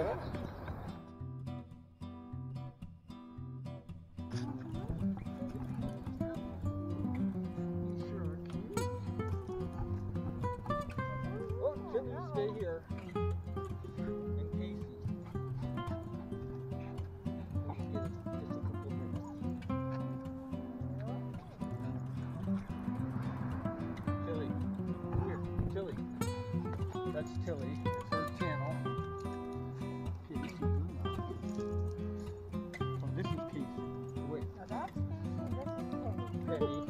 Oh, stay here. And Casey. Tilly, here, Tilly. That's Tilly. 美。